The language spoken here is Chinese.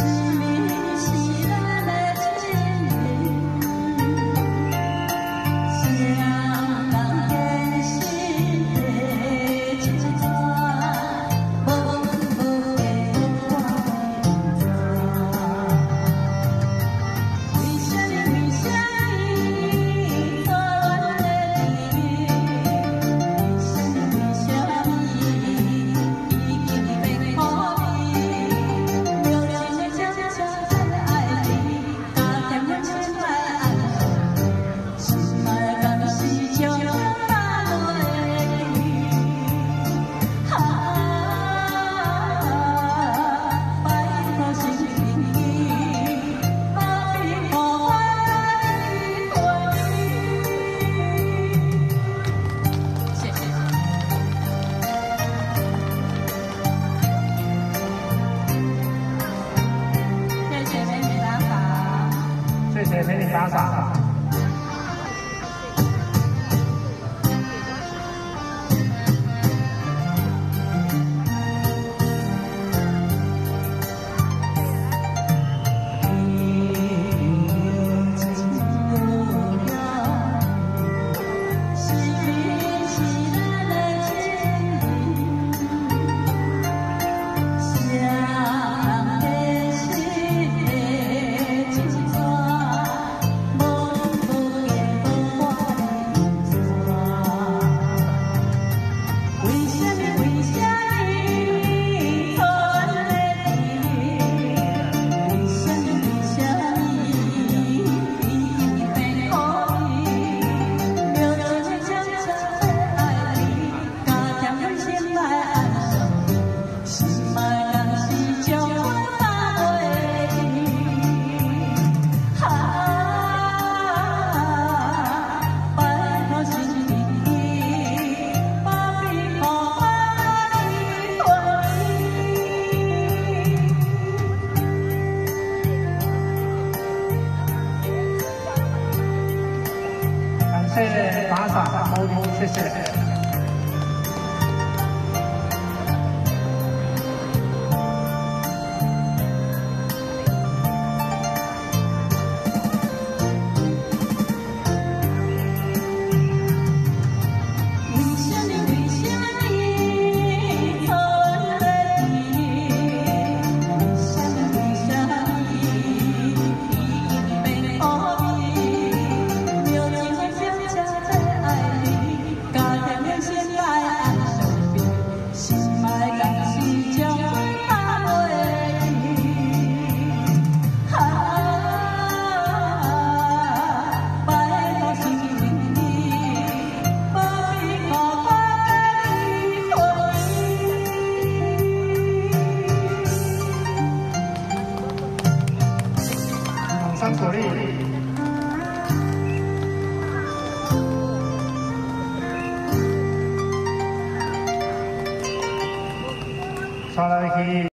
see. 谢谢美女打赏。好好，谢谢。努力努力啊哈哈哈哈哈